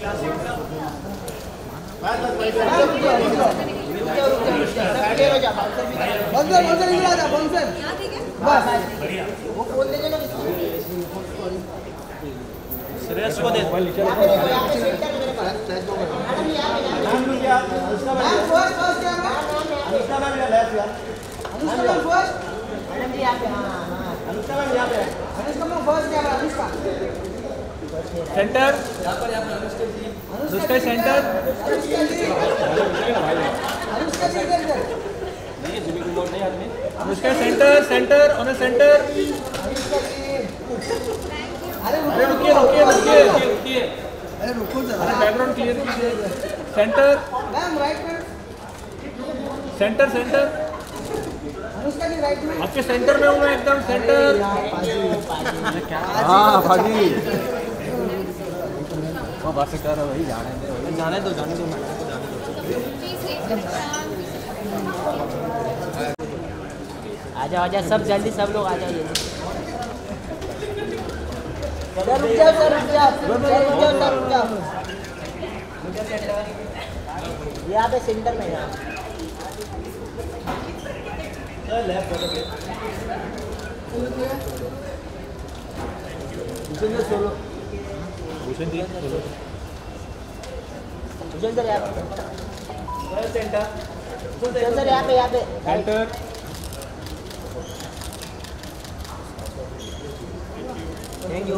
बंसर बंसर इधर आ जा बंसर है बस वो खोल देंगे ना श्रेयस को दे अनुष्का मैम यहाँ पे हाँ हाँ Anushka ma'am first camera Anushka centre Anushka centre उसका सेंटर सेंटर ऑन सेंटर अरे रुकिए रुकिए रुकिए रुकिए। अरे रुको जरा बैकग्राउंड क्लियर कीजिए। सेंटर मैम राइट में सेंटर सेंटर आपके सेंटर में हूँ मैं एकदम सेंटर हाँ भाजी वो बस कर रहा भाई जाने दे जाने दो जाने दो मैडम को जाने दो। आ जाओ आ जाओ सब जल्दी सब लोग आ जाओ जल्दी सर रुक जाओ सर रुक जाओ। सर रुक जाओ सर रुक जाओ। यहाँ पे। सेंटर में यहाँ भूषण सर यहाँ पे भूषण सर यहाँ पे यहाँ पे सेंटर थैंक यू